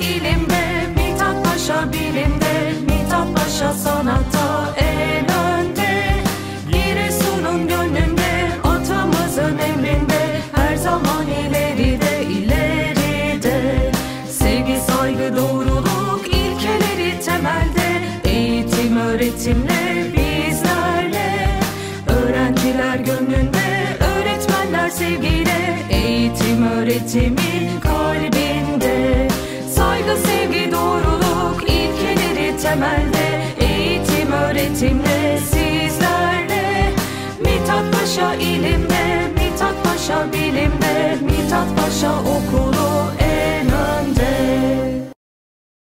ilimde Mithat Paşa bilimde Mithat Paşa sanatta en önde Giresun'un gönlünde atamızın emrinde Her zaman ileride ileride. Sevgi saygı doğruluk ilkeleri temelde Eğitim öğretimle bizlerle. Öğrenciler gönlünde öğretmenler sevgiyle Eğitim öğretimi kalbi temelde Eğitim öğretimle sizlerle. Mithat Paşa ilimde Mithat Paşa bilimde Mithat Paşa okulu